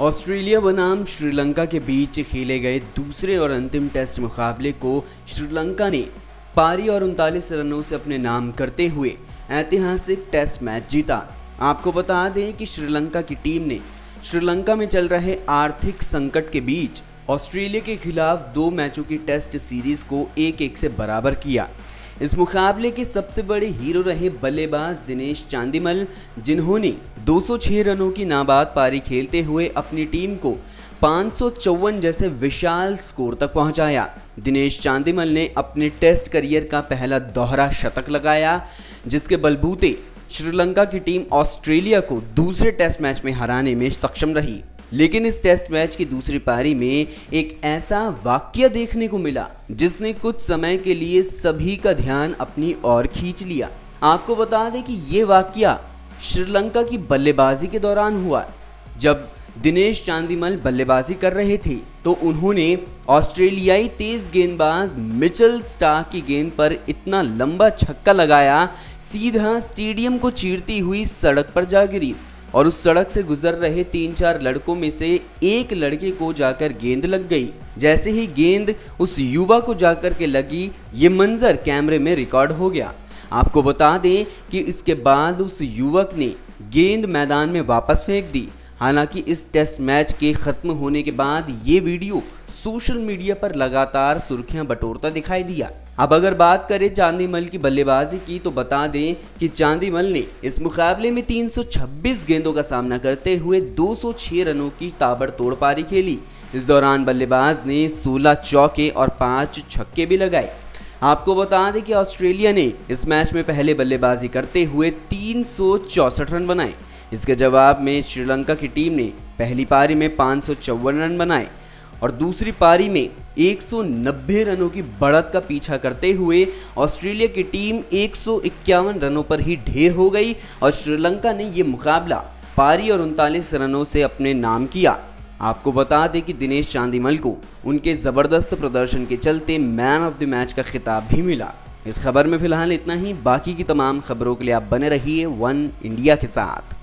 Australia बनाम श्रीलंका के बीच खेले गए दूसरे और अंतिम टेस्ट मुकाबले को श्रीलंका ने पारी और उनतालीस रनों से अपने नाम करते हुए ऐतिहासिक टेस्ट मैच जीता। आपको बता दें कि श्रीलंका की टीम ने श्रीलंका में चल रहे आर्थिक संकट के बीच ऑस्ट्रेलिया के खिलाफ दो मैचों की टेस्ट सीरीज़ को एक एक से बराबर किया। इस मुकाबले के सबसे बड़े हीरो रहे बल्लेबाज दिनेश चांदीमल, जिन्होंने 206 रनों की नाबाद पारी खेलते हुए अपनी टीम को पाँच जैसे विशाल स्कोर तक पहुँचाया। दिनेश चांदीमल ने अपने टेस्ट करियर का पहला दोहरा शतक लगाया, जिसके बलबूते श्रीलंका की टीम ऑस्ट्रेलिया को दूसरे टेस्ट मैच में हराने में सक्षम रही। लेकिन इस टेस्ट मैच की दूसरी पारी में एक ऐसा वाक्य देखने को मिला, जिसने कुछ समय के लिए सभी का ध्यान अपनी ओर खींच लिया। आपको बता दें कि ये वाक्य श्रीलंका की बल्लेबाजी के दौरान हुआ। जब दिनेश चांदीमल बल्लेबाजी कर रहे थे तो उन्होंने ऑस्ट्रेलियाई तेज गेंदबाज मिचल स्टार की गेंद पर इतना लंबा छक्का लगाया, सीधा स्टेडियम को चीरती हुई सड़क पर जा गिरी। और उस सड़क से गुजर रहे तीन चार लड़कों में से एक लड़के को जाकर गेंद लग गई। जैसे ही गेंद उस युवा को जाकर के लगी, ये मंजर कैमरे में रिकॉर्ड हो गया। आपको बता दें कि इसके बाद उस युवक ने गेंद मैदान में वापस फेंक दी। हालाँकि इस टेस्ट मैच के ख़त्म होने के बाद ये वीडियो सोशल मीडिया पर लगातार सुर्खियाँ बटोरता दिखाई दिया। अब अगर बात करें चांदीमल की बल्लेबाजी की तो बता दें कि चांदीमल ने इस मुकाबले में 326 गेंदों का सामना करते हुए 206 रनों की ताबड़तोड़ पारी खेली। इस दौरान बल्लेबाज ने 16 चौके और 5 छक्के भी लगाए। आपको बता दें कि ऑस्ट्रेलिया ने इस मैच में पहले बल्लेबाजी करते हुए तीन रन बनाए। इसके जवाब में श्रीलंका की टीम ने पहली पारी में पाँच सौ चौवन रन बनाए। और दूसरी पारी में 190 रनों की बढ़त का पीछा करते हुए ऑस्ट्रेलिया की टीम एक सौ इक्यावन रनों पर ही ढेर हो गई और श्रीलंका ने ये मुकाबला पारी और उनतालीस रनों से अपने नाम किया। आपको बता दें कि दिनेश चांदीमल को उनके ज़बरदस्त प्रदर्शन के चलते मैन ऑफ़ द मैच का खिताब भी मिला। इस खबर में फ़िलहाल इतना ही। बाकी की तमाम खबरों के लिए आप बने रहिए वन इंडिया के साथ।